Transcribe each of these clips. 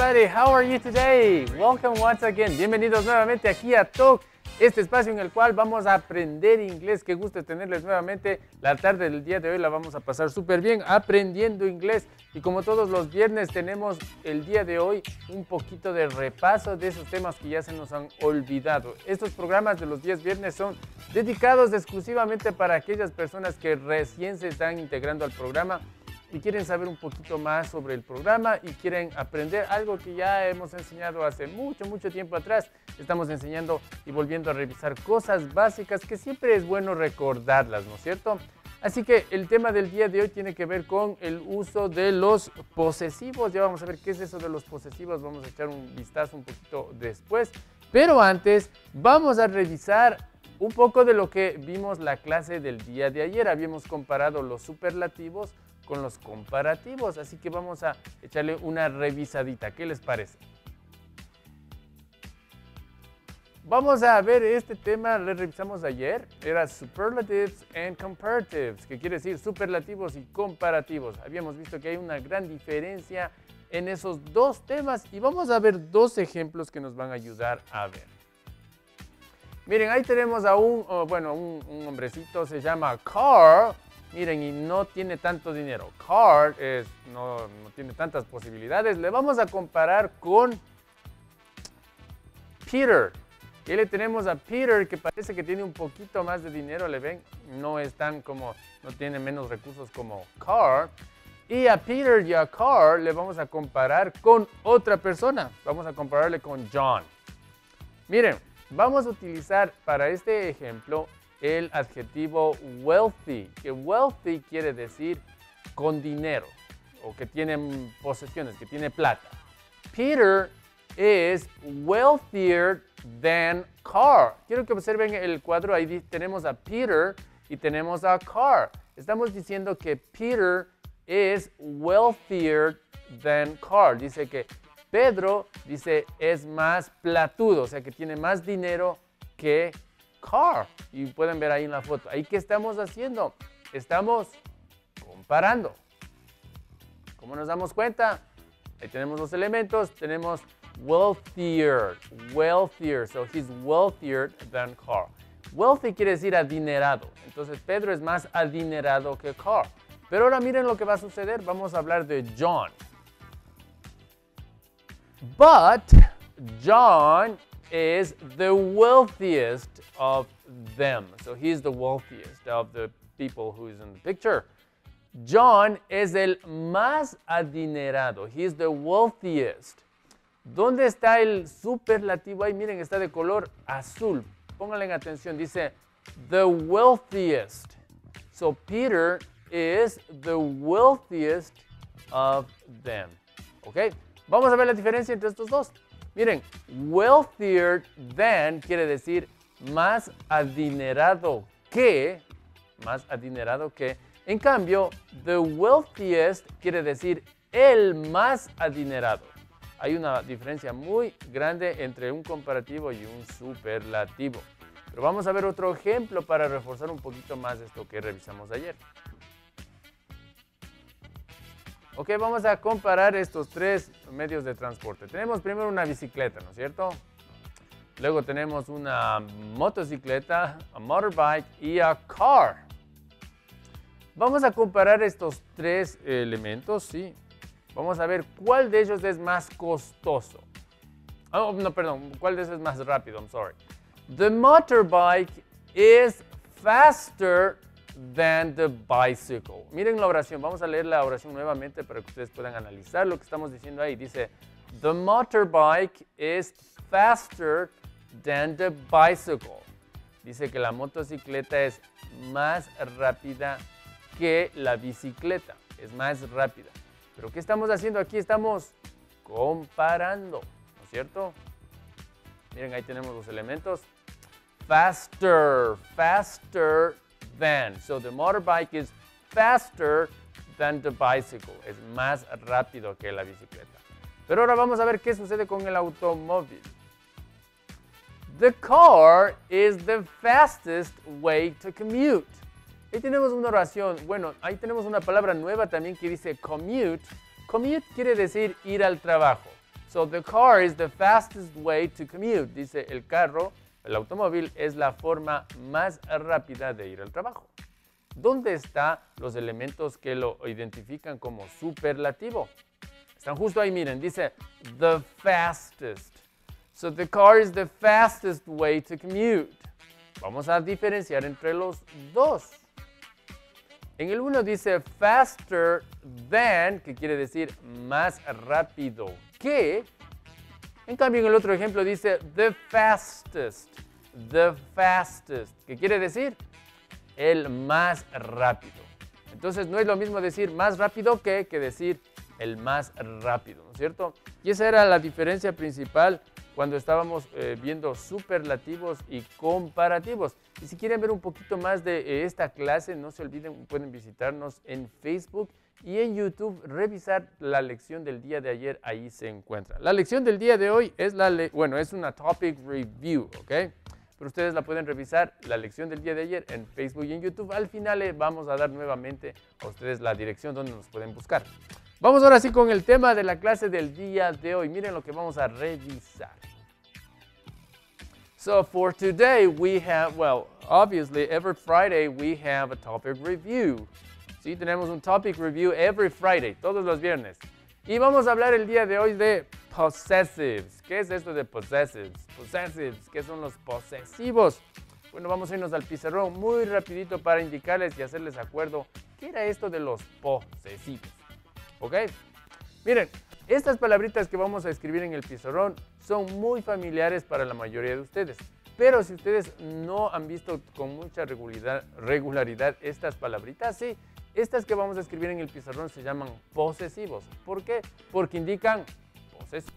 Everybody, how are you today? Welcome once again. Bienvenidos nuevamente aquí a Talk, este espacio en el cual vamos a aprender inglés. Qué gusto tenerles nuevamente. La tarde del día de hoy la vamos a pasar súper bien aprendiendo inglés. Y como todos los viernes tenemos el día de hoy un poquito de repaso de esos temas que ya se nos han olvidado. Estos programas de los días viernes son dedicados exclusivamente para aquellas personas que recién se están integrando al programa y quieren saber un poquito más sobre el programa y quieren aprender algo que ya hemos enseñado hace mucho, mucho tiempo atrás. Estamos enseñando y volviendo a revisar cosas básicas que siempre es bueno recordarlas, ¿no es cierto? Así que el tema del día de hoy tiene que ver con el uso de los posesivos. Ya vamos a ver qué es eso de los posesivos. Vamos a echar un vistazo un poquito después. Pero antes vamos a revisar un poco de lo que vimos la clase del día de ayer. Habíamos comparado los superlativos con los comparativos. Así que vamos a echarle una revisadita. ¿Qué les parece? Vamos a ver este tema, lo revisamos ayer, era Superlatives and Comparatives, que quiere decir superlativos y comparativos. Habíamos visto que hay una gran diferencia en esos dos temas y vamos a ver dos ejemplos que nos van a ayudar a ver. Miren, ahí tenemos a un, oh, bueno, un, un hombrecito, se llama Carl, miren, y no tiene tanto dinero. Card es, no, tiene tantas posibilidades. Le vamos a comparar con Peter. Y le tenemos a Peter que parece que tiene un poquito más de dinero, ¿le ven? No es tan como, no tiene menos recursos como Card. Y a Peter y a Carl le vamos a comparar con otra persona. Vamos a compararle con John. Miren, vamos a utilizar para este ejemplo el adjetivo wealthy, que wealthy quiere decir con dinero o que tiene posesiones, que tiene plata. Peter is wealthier than Carl. Quiero que observen el cuadro, ahí tenemos a Peter y tenemos a Carl. Estamos diciendo que Peter is wealthier than Carl. Dice que Pedro, dice, es más platudo, o sea que tiene más dinero que car. Y pueden ver ahí en la foto. Ahí, ¿qué estamos haciendo? Estamos comparando. ¿Cómo nos damos cuenta? Ahí tenemos los elementos. Tenemos wealthier, wealthier. So he's wealthier than car. Wealthy quiere decir adinerado. Entonces Pedro es más adinerado que Car. Pero ahora miren lo que va a suceder. Vamos a hablar de John. But John is the wealthiest of them. So he's the wealthiest of the people who is in the picture. John es el más adinerado. He's the wealthiest. ¿Dónde está el superlativo? Ahí miren, está de color azul. Pónganle atención. Dice the wealthiest. So Peter is the wealthiest of them. ¿Ok? Vamos a ver la diferencia entre estos dos. Miren, wealthier than quiere decir más adinerado que, más adinerado que. En cambio, the wealthiest quiere decir el más adinerado. Hay una diferencia muy grande entre un comparativo y un superlativo. Pero vamos a ver otro ejemplo para reforzar un poquito más esto que revisamos ayer. Ok, vamos a comparar estos tres medios de transporte. Tenemos primero una bicicleta, ¿no es cierto? Luego tenemos una motocicleta, a motorbike y a car. Vamos a comparar estos tres elementos, sí. Vamos a ver cuál de ellos es más costoso. Oh, no, perdón, cuál de ellos es más rápido, I'm sorry. The motorbike is faster than the bicycle. Miren la oración, vamos a leer la oración nuevamente para que ustedes puedan analizar lo que estamos diciendo ahí. Dice, the motorbike is faster than the bicycle. Dice que la motocicleta es más rápida que la bicicleta, es más rápida. Pero ¿qué estamos haciendo aquí? Estamos comparando, ¿no es cierto? Miren, ahí tenemos los elementos. Faster, faster than. So the motorbike is faster than the bicycle. Es más rápido que la bicicleta. Pero ahora vamos a ver qué sucede con el automóvil. The car is the fastest way to commute. Ahí tenemos una oración. Bueno, ahí tenemos una palabra nueva también que dice commute. Commute quiere decir ir al trabajo. So the car is the fastest way to commute. Dice el carro, el automóvil es la forma más rápida de ir al trabajo. ¿Dónde están los elementos que lo identifican como superlativo? Están justo ahí, miren, dice the fastest. So the car is the fastest way to commute. Vamos a diferenciar entre los dos. En el uno dice faster than, que quiere decir más rápido que. En cambio, en el otro ejemplo dice the fastest, the fastest, que quiere decir el más rápido. Entonces no es lo mismo decir más rápido que que decir el más rápido, ¿no es cierto? Y esa era la diferencia principal cuando estábamos eh, viendo superlativos y comparativos. Y si quieren ver un poquito más de eh, esta clase, no se olviden, pueden visitarnos en Facebook y en YouTube, revisar la lección del día de ayer, ahí se encuentra. La lección del día de hoy es, la bueno, es una topic review, ¿ok? Pero ustedes la pueden revisar, la lección del día de ayer, en Facebook y en YouTube. Al final le vamos a dar nuevamente a ustedes la dirección donde nos pueden buscar. Vamos ahora sí con el tema de la clase del día de hoy. Miren lo que vamos a revisar. So for today we have, well, obviously every Friday we have a topic review. Sí, tenemos un topic review every Friday, todos los viernes. Y vamos a hablar el día de hoy de possessives. ¿Qué es esto de possessives? Possessives, ¿qué son los posesivos? Bueno, vamos a irnos al pizarrón muy rapidito para indicarles y hacerles acuerdo qué era esto de los posesivos. ¿Ok? Miren, estas palabritas que vamos a escribir en el pizarrón son muy familiares para la mayoría de ustedes. Pero si ustedes no han visto con mucha regularidad, regularidad estas palabritas, sí, estas que vamos a escribir en el pizarrón se llaman posesivos. ¿Por qué? Porque indican posesivo.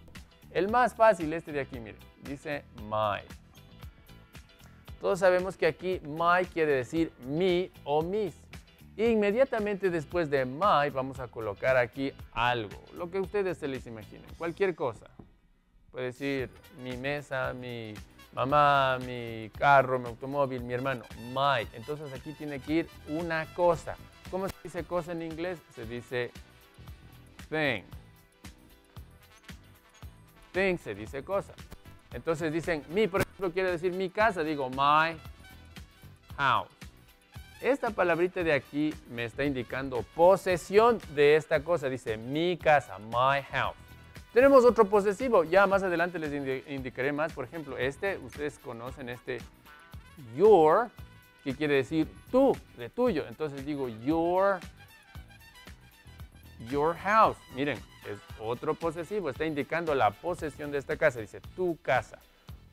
El más fácil, este de aquí, miren, dice my. Todos sabemos que aquí my quiere decir mi o mis. Inmediatamente después de my vamos a colocar aquí algo, lo que ustedes se les imaginen, cualquier cosa. Puede decir mi mesa, mi mamá, mi carro, mi automóvil, mi hermano, my. Entonces aquí tiene que ir una cosa. ¿Cómo se dice cosa en inglés? Se dice thing. Thing se dice cosa. Entonces dicen mi, por ejemplo, quiere decir mi casa, digo my house. Esta palabrita de aquí me está indicando posesión de esta cosa. Dice mi casa, my house. Tenemos otro posesivo. Ya más adelante les indicaré más. Por ejemplo, este, ustedes conocen este your, que quiere decir tú, de tuyo. Entonces digo your, your house. Miren, es otro posesivo. Está indicando la posesión de esta casa. Dice tu casa.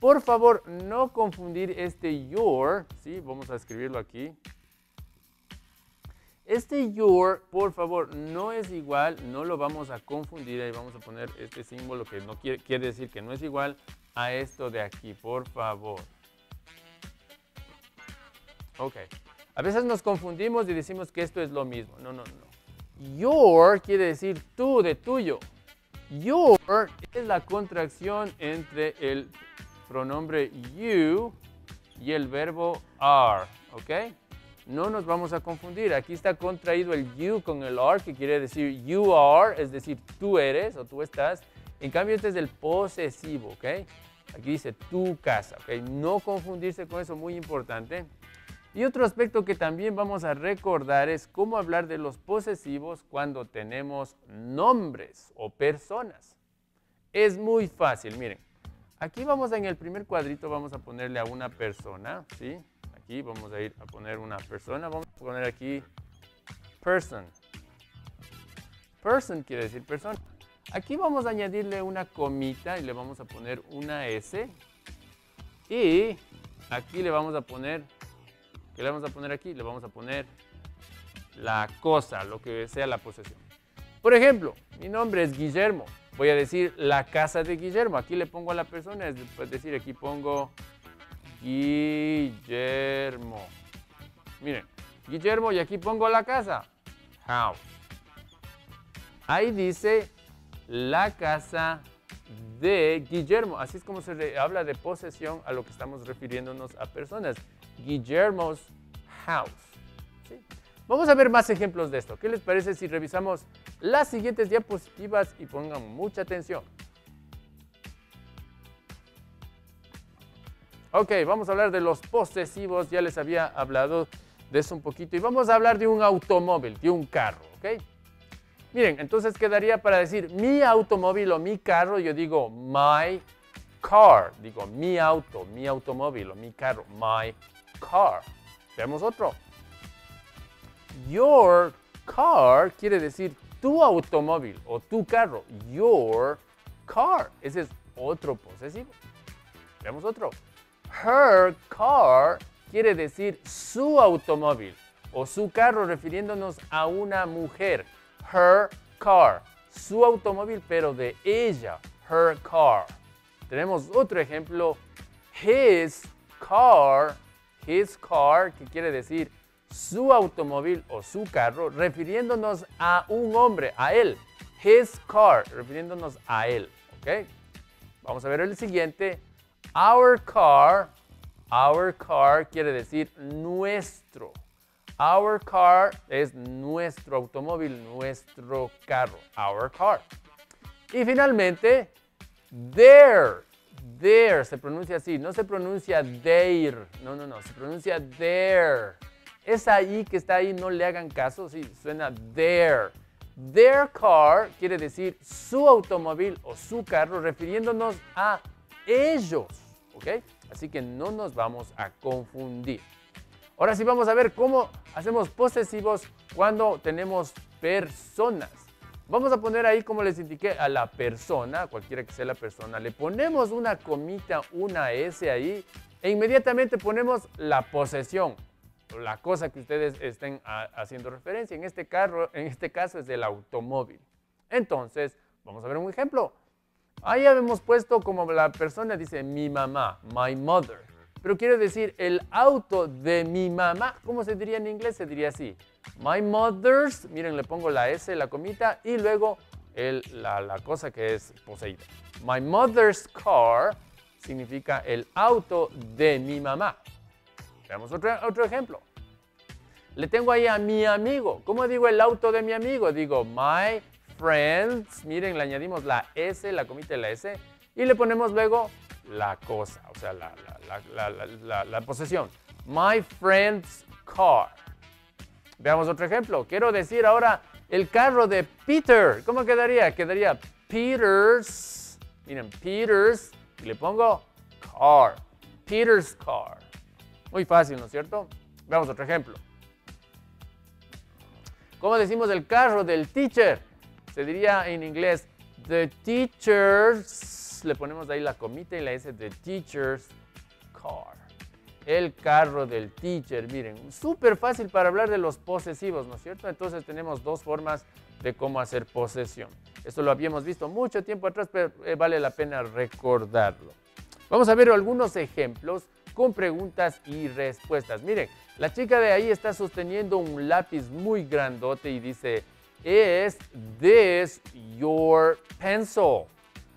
Por favor, no confundir este your, ¿sí? Vamos a escribirlo aquí. Este your, por favor, no es igual, no lo vamos a confundir, ahí vamos a poner este símbolo que no quiere, quiere decir que no es igual a esto de aquí, por favor. Ok. A veces nos confundimos y decimos que esto es lo mismo. No, no, no. Your quiere decir tú, de tuyo. Your es la contracción entre el pronombre you y el verbo are. ¿Ok? no nos vamos a confundir. Aquí está contraído el you con el are, que quiere decir you are, es decir, tú eres o tú estás. En cambio, este es el posesivo, ¿ok? Aquí dice tu casa, ¿ok? No confundirse con eso, muy importante. Y otro aspecto que también vamos a recordar es cómo hablar de los posesivos cuando tenemos nombres o personas. Es muy fácil, miren. Aquí vamos en el primer cuadrito, vamos a ponerle a una persona, ¿sí? aquí vamos a ir a poner una persona. Vamos a poner aquí person. Person quiere decir persona. Aquí vamos a añadirle una comita y le vamos a poner una S. Y aquí le vamos a poner, ¿qué le vamos a poner aquí? Le vamos a poner la cosa, lo que sea la posesión. Por ejemplo, mi nombre es Guillermo. Voy a decir la casa de Guillermo. Aquí le pongo a la persona, es decir, aquí pongo Guillermo. Miren, Guillermo, y aquí pongo la casa. House. Ahí dice la casa de Guillermo. Así es como se habla de posesión a lo que estamos refiriéndonos a personas. Guillermo's house. Vamos a ver más ejemplos de esto. ¿Qué les parece si revisamos las siguientes diapositivas y pongan mucha atención? Ok, vamos a hablar de los posesivos, ya les había hablado de eso un poquito. Y vamos a hablar de un automóvil, de un carro, ¿ok? Miren, entonces quedaría para decir mi automóvil o mi carro, yo digo my car, digo mi auto, mi automóvil o mi carro, my car. Veamos otro. Your car quiere decir tu automóvil o tu carro. Your car. Ese es otro posesivo. Veamos otro. Her car quiere decir su automóvil o su carro refiriéndonos a una mujer. Her car. Su automóvil, pero de ella. Her car. Tenemos otro ejemplo. His car. His car, que quiere decir su automóvil o su carro, refiriéndonos a un hombre, a él. His car, refiriéndonos a él. ¿Ok? Vamos a ver el siguiente. Our car. Our car quiere decir nuestro. Our car es nuestro automóvil, nuestro carro. Our car. Y finalmente, their. Their se pronuncia así, no se pronuncia their. No, no, no, se pronuncia their. Esa ahí que está ahí, no le hagan caso, sí, suena their. Their car quiere decir su automóvil o su carro, refiriéndonos a ellos, ¿ok? Así que no nos vamos a confundir. Ahora sí vamos a ver cómo hacemos posesivos cuando tenemos personas. Vamos a poner ahí, como les indiqué, a la persona, cualquiera que sea la persona, le ponemos una comita, una S ahí, e inmediatamente ponemos la posesión la cosa que ustedes estén haciendo referencia. En este, carro, en este caso es el automóvil. Entonces, vamos a ver un ejemplo. Ahí habíamos puesto como la persona dice mi mamá, my mother. Pero quiere decir el auto de mi mamá. ¿Cómo se diría en inglés? Se diría así. My mother's, miren, le pongo la S, la comita, y luego la, la cosa que es poseída. My mother's car significa el auto de mi mamá. Veamos otro, otro ejemplo. Le tengo ahí a mi amigo. ¿Cómo digo el auto de mi amigo? Digo my friends. Miren, le añadimos la S, la comita de la S. Y le ponemos luego la cosa, o sea, la, la, la posesión. My friend's car. Veamos otro ejemplo. Quiero decir ahora el carro de Peter. ¿Cómo quedaría? Quedaría Peter's. Miren, Peter's. Y le pongo car. Peter's car. Muy fácil, ¿no es cierto? Veamos otro ejemplo. ¿Cómo decimos el carro del teacher? Se diría en inglés, the teacher's, le ponemos ahí la comita y la S, the teacher's El carro del teacher, miren, súper fácil para hablar de los posesivos, ¿no es cierto? Entonces tenemos dos formas de cómo hacer posesión. Esto lo habíamos visto mucho tiempo atrás, pero eh, vale la pena recordarlo. Vamos a ver algunos ejemplos con preguntas y respuestas. Miren, la chica de ahí está sosteniendo un lápiz muy grandote y dice, ¿Is this your pencil?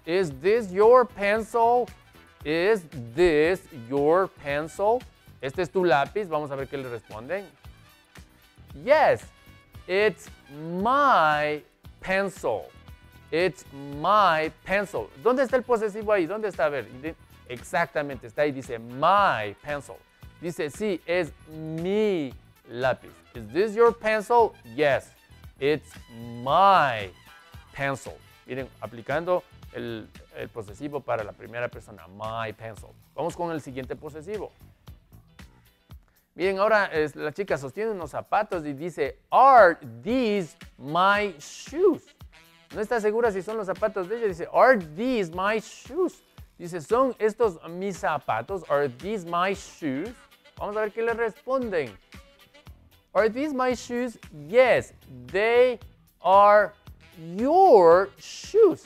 Is this your pencil? Is this your pencil? Este es tu lápiz. Vamos a ver qué le responden. Yes, it's my pencil. It's my pencil. ¿Dónde está el posesivo ahí? ¿Dónde está? A ver, Exactamente, está ahí, dice my pencil. Dice, sí, es mi lápiz. Is this your pencil? Yes, it's my pencil. Miren, aplicando el, posesivo para la primera persona, my pencil. Vamos con el siguiente posesivo. Miren, ahora la chica sostiene unos zapatos y dice, are these my shoes? No está segura si son los zapatos de ella. Dice, are these my shoes? Dice, ¿son estos mis zapatos? Are these my shoes? Vamos a ver qué le responden. Are these my shoes? Yes, they are your shoes.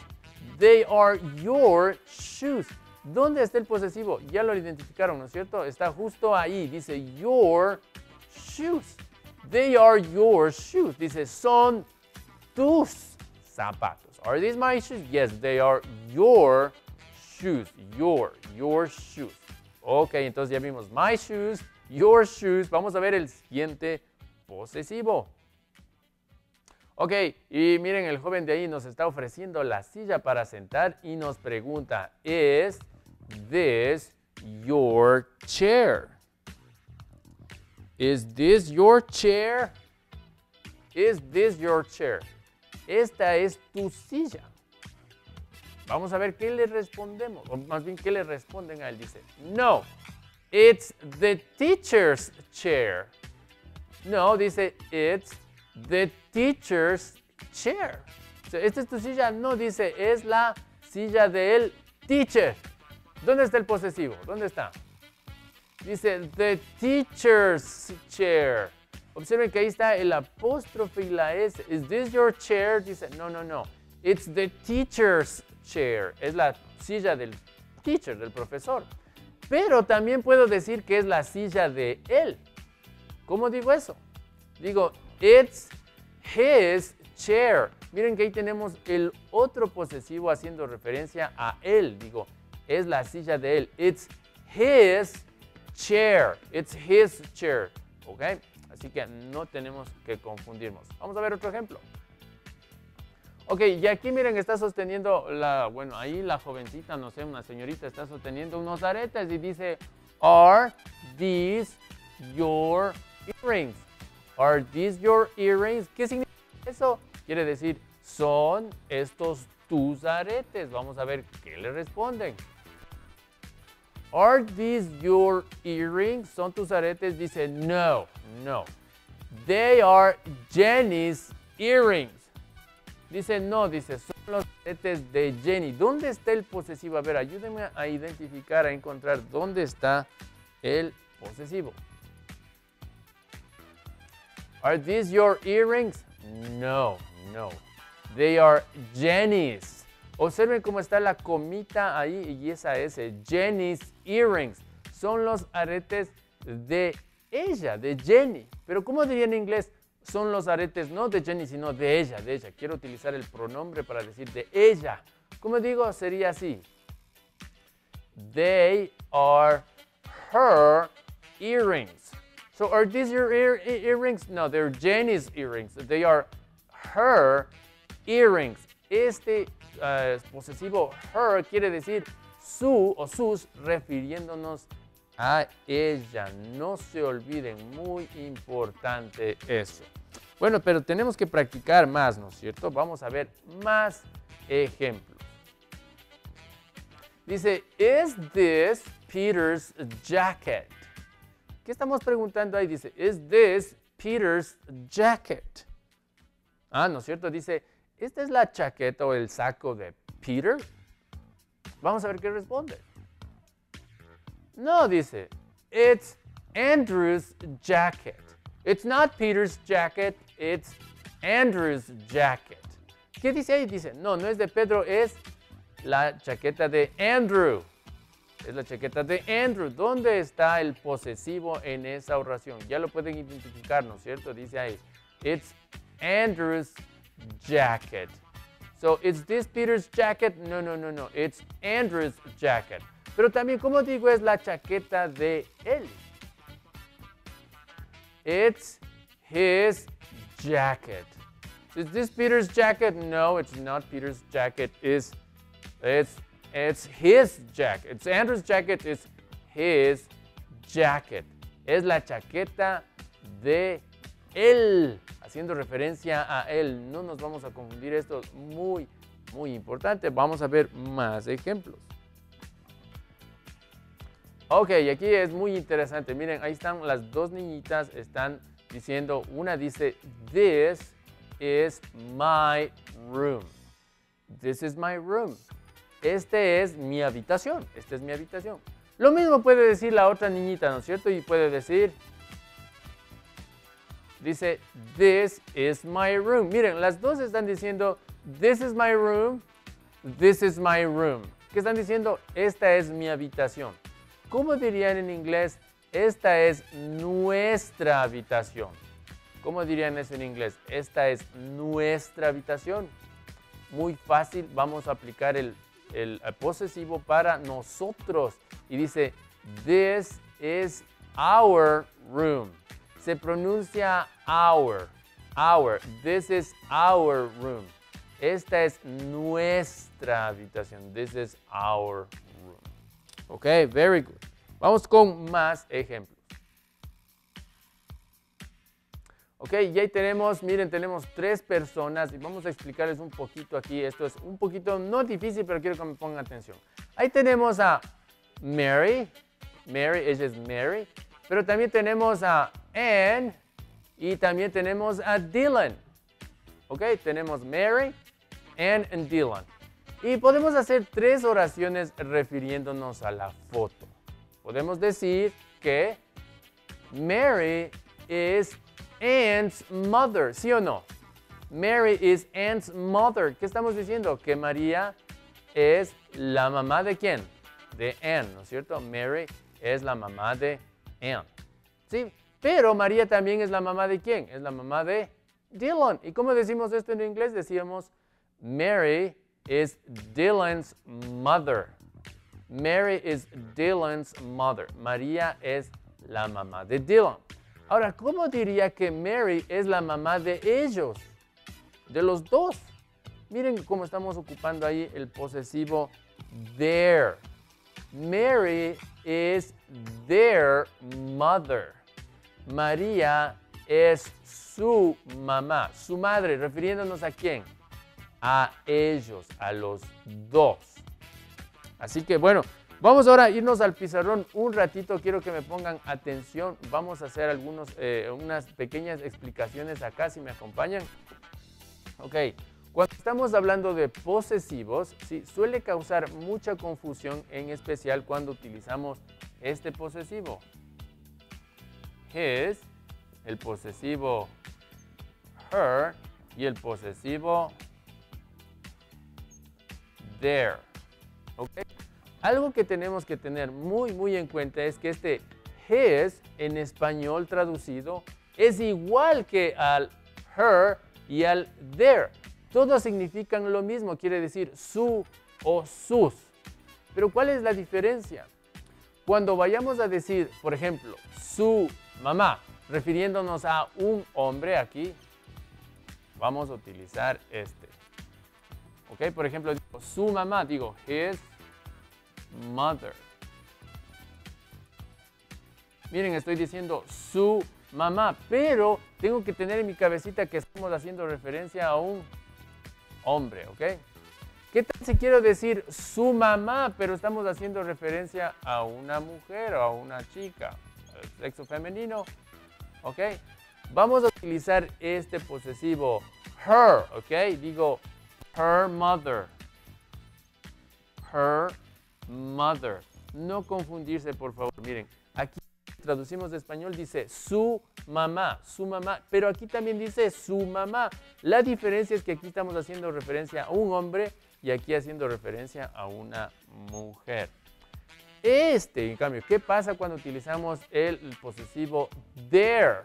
They are your shoes. ¿Dónde está el posesivo? Ya lo identificaron, ¿no es cierto? Está justo ahí. Dice your shoes. They are your shoes. Dice son tus zapatos. Are these my shoes? Yes, they are your shoes, your, your shoes. Ok, entonces ya vimos my shoes, your shoes. Vamos a ver el siguiente posesivo. Ok, y miren, el joven de ahí nos está ofreciendo la silla para sentar y nos pregunta, ¿es this your chair? Is this your chair? Is this your chair? Esta es tu silla. Vamos a ver qué le respondemos, o más bien qué le responden a él. Dice, no, it's the teacher's chair. No, dice, it's the teacher's chair. Esta es tu silla. No, dice, es la silla del teacher. ¿Dónde está el posesivo? ¿Dónde está? Dice, the teacher's chair. Observen que ahí está el apóstrofe y la S. Is this your chair? Dice, no, no, no. It's the teacher's chair. Es la silla del teacher, del profesor. Pero también puedo decir que es la silla de él. ¿Cómo digo eso? Digo, it's his chair. Miren que ahí tenemos el otro posesivo haciendo referencia a él. Digo, es la silla de él. It's his chair. It's his chair. ¿Ok? Así que no tenemos que confundirnos. Vamos a ver otro ejemplo. Ok, y aquí miren, está sosteniendo la, bueno, ahí la jovencita, no sé, una señorita está sosteniendo unos aretes y dice, Are these your earrings? Are these your earrings? ¿Qué significa eso? Quiere decir, son estos tus aretes. Vamos a ver qué le responden. Are these your earrings? ¿Son tus aretes? Dice, no, no. They are Jenny's earrings. Dice, no, dice, son los aretes de Jenny. ¿Dónde está el posesivo? A ver, ayúdenme a identificar, a encontrar dónde está el posesivo. Are these your earrings? No, no. They are Jenny's. Observen cómo está la comita ahí y esa es Jenny's earrings. Son los aretes de ella, de Jenny. Pero ¿cómo diría en inglés? Son los aretes no de Jenny, sino de ella, de ella. Quiero utilizar el pronombre para decir de ella. ¿Cómo digo? Sería así. They are her earrings. So are these your ear, earrings? No, they're Jenny's earrings. They are her earrings. Este uh, posesivo her quiere decir su o sus refiriéndonos a ella. No se olviden, muy importante eso. Bueno, pero tenemos que practicar más, ¿no es cierto? Vamos a ver más ejemplos. Dice, is this Peter's jacket? ¿Qué estamos preguntando ahí? Dice, ¿is this Peter's jacket? Ah, ¿no es cierto? Dice, ¿esta es la chaqueta o el saco de Peter? Vamos a ver qué responde. No, dice, it's Andrew's jacket. It's not Peter's jacket, it's Andrew's jacket. ¿Qué dice ahí? Dice, no, no es de Pedro, es la chaqueta de Andrew. Es la chaqueta de Andrew. ¿Dónde está el posesivo en esa oración? Ya lo pueden identificar, ¿no es cierto? Dice ahí, it's Andrew's jacket. So, is this Peter's jacket? No, no, no, no. It's Andrew's jacket. Pero también, como digo, es la chaqueta de él. It's his jacket. Is this Peter's jacket? No, it's not Peter's jacket. It's, it's It's his jacket. It's Andrew's jacket. It's his jacket. Es la chaqueta de él. Haciendo referencia a él. No nos vamos a confundir. Esto es muy, muy importante. Vamos a ver más ejemplos. Ok, aquí es muy interesante. Miren, ahí están las dos niñitas. Están diciendo, una dice, this is my room. This is my room este es mi habitación, esta es mi habitación. Lo mismo puede decir la otra niñita, ¿no es cierto? Y puede decir, dice, this is my room. Miren, las dos están diciendo, this is my room, this is my room. ¿Qué están diciendo? Esta es mi habitación. ¿Cómo dirían en inglés? Esta es nuestra habitación. ¿Cómo dirían eso en inglés? Esta es nuestra habitación. Muy fácil, vamos a aplicar el el posesivo para nosotros. Y dice, this is our room. Se pronuncia our, our. This is our room. Esta es nuestra habitación. This is our room. Ok, very good. Vamos con más ejemplos. Ok, y ahí tenemos, miren, tenemos tres personas y vamos a explicarles un poquito aquí. Esto es un poquito, no difícil, pero quiero que me pongan atención. Ahí tenemos a Mary, Mary, ella es Mary, pero también tenemos a Anne y también tenemos a Dylan. Ok, tenemos Mary, Anne y Dylan. Y podemos hacer tres oraciones refiriéndonos a la foto. Podemos decir que Mary is Anne's mother, ¿sí o no? Mary is Anne's mother. ¿Qué estamos diciendo? Que María es la mamá de quién? De Anne, ¿no es cierto? Mary es la mamá de Anne. ¿Sí? Pero María también es la mamá de quién? Es la mamá de Dylan. ¿Y cómo decimos esto en inglés? Decíamos, Mary is Dylan's mother. Mary is Dylan's mother. María es la mamá de Dylan. Ahora, ¿cómo diría que Mary es la mamá de ellos? De los dos. Miren cómo estamos ocupando ahí el posesivo their. Mary is their mother. María es su mamá, su madre, refiriéndonos a quién? A ellos, a los dos. Así que bueno, Vamos ahora a irnos al pizarrón un ratito, quiero que me pongan atención, vamos a hacer algunos, eh, unas pequeñas explicaciones acá, si me acompañan. Ok, cuando estamos hablando de posesivos, sí, suele causar mucha confusión, en especial cuando utilizamos este posesivo. His, el posesivo her y el posesivo their. Okay. Algo que tenemos que tener muy, muy en cuenta es que este his en español traducido es igual que al her y al their. Todos significan lo mismo, quiere decir su o sus. Pero ¿cuál es la diferencia? Cuando vayamos a decir, por ejemplo, su mamá, refiriéndonos a un hombre aquí, vamos a utilizar este. ¿Ok? Por ejemplo, digo, su mamá, digo his mother. Miren, estoy diciendo su mamá, pero tengo que tener en mi cabecita que estamos haciendo referencia a un hombre, ¿ok? ¿Qué tal si quiero decir su mamá, pero estamos haciendo referencia a una mujer o a una chica, sexo femenino? ¿Ok? Vamos a utilizar este posesivo her, ¿ok? Digo her mother. Her mother. No confundirse, por favor. Miren, aquí traducimos de español, dice su mamá, su mamá, pero aquí también dice su mamá. La diferencia es que aquí estamos haciendo referencia a un hombre y aquí haciendo referencia a una mujer. Este, en cambio, ¿qué pasa cuando utilizamos el posesivo there?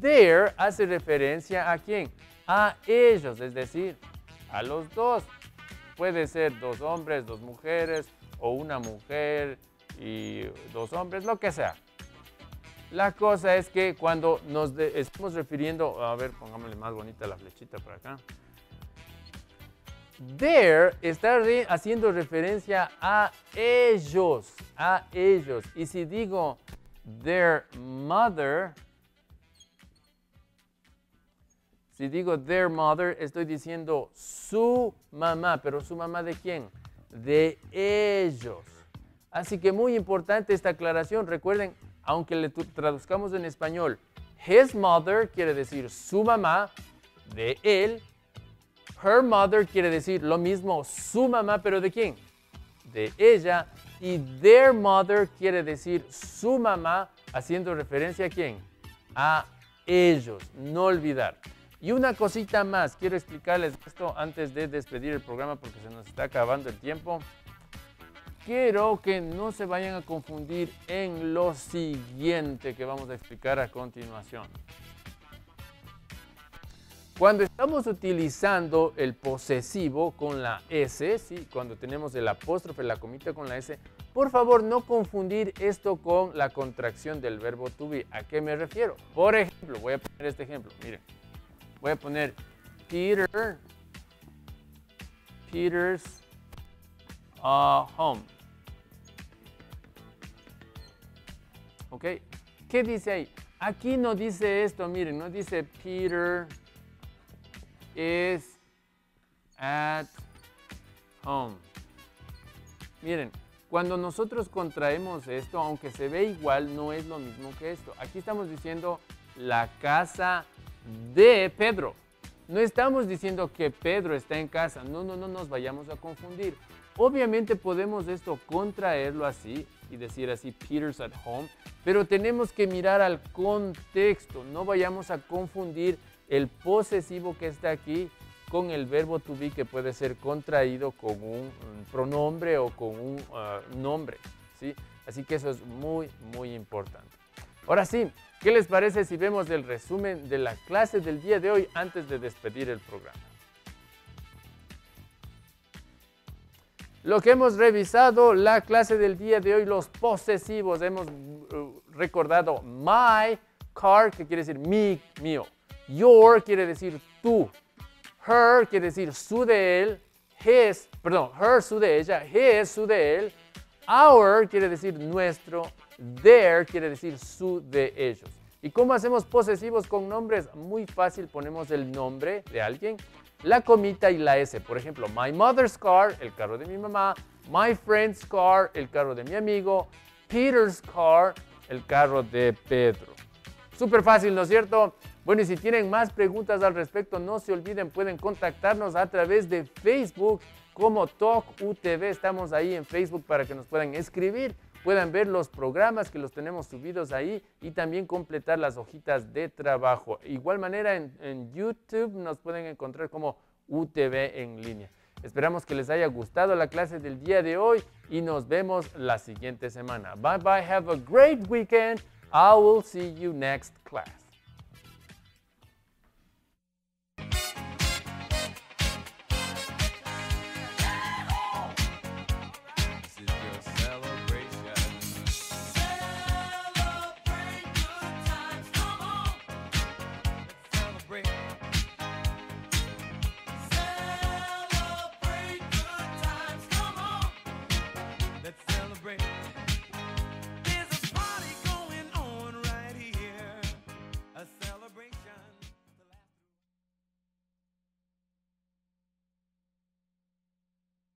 There hace referencia a quién? A ellos, es decir, a los dos. Puede ser dos hombres, dos mujeres, o una mujer y dos hombres, lo que sea. La cosa es que cuando nos estamos refiriendo, a ver, pongámosle más bonita la flechita por acá. There está haciendo referencia a ellos, a ellos. Y si digo their mother, Si digo their mother, estoy diciendo su mamá, pero su mamá de quién? De ellos. Así que muy importante esta aclaración. Recuerden, aunque le traduzcamos en español, his mother quiere decir su mamá, de él. Her mother quiere decir lo mismo, su mamá, pero ¿de quién? De ella. Y their mother quiere decir su mamá, haciendo referencia a quién? A ellos. No olvidar. Y una cosita más, quiero explicarles esto antes de despedir el programa porque se nos está acabando el tiempo. Quiero que no se vayan a confundir en lo siguiente que vamos a explicar a continuación. Cuando estamos utilizando el posesivo con la S, ¿sí? cuando tenemos el apóstrofe, la comita con la S, por favor no confundir esto con la contracción del verbo to be. ¿A qué me refiero? Por ejemplo, voy a poner este ejemplo, miren. Voy a poner Peter, Peter's uh, home. ¿Ok? ¿Qué dice ahí? Aquí no dice esto, miren, no dice Peter is at home. Miren, cuando nosotros contraemos esto, aunque se ve igual, no es lo mismo que esto. Aquí estamos diciendo la casa de Pedro. No estamos diciendo que Pedro está en casa. No, no, no nos vayamos a confundir. Obviamente podemos esto contraerlo así y decir así, Peter's at home, pero tenemos que mirar al contexto. No vayamos a confundir el posesivo que está aquí con el verbo to be que puede ser contraído con un, pronombre o con un ah, nombre. ¿sí? Así que eso es muy, muy importante. Ahora sí, ¿qué les parece si vemos el resumen de la clase del día de hoy antes de despedir el programa? Lo que hemos revisado, la clase del día de hoy, los posesivos, hemos uh, recordado my car, que quiere decir mi, mío. Your quiere decir tú. Her quiere decir su de él. His, perdón, her su de ella. His su de él. Our quiere decir nuestro. Their quiere decir su de ellos. ¿Y cómo hacemos posesivos con nombres? Muy fácil, ponemos el nombre de alguien, la comita y la S. Por ejemplo, my mother's car, el carro de mi mamá, my friend's car, el carro de mi amigo, Peter's car, el carro de Pedro. Súper fácil, ¿no es cierto? Bueno, y si tienen más preguntas al respecto, no se olviden, pueden contactarnos a través de Facebook como Talk UTV. Estamos ahí en Facebook para que nos puedan escribir puedan ver los programas que los tenemos subidos ahí y también completar las hojitas de trabajo. Igual manera en, YouTube nos pueden encontrar como UTV en línea. Esperamos que les haya gustado la clase del día de hoy y nos vemos la siguiente semana. Bye bye, have a great weekend. I will see you next class.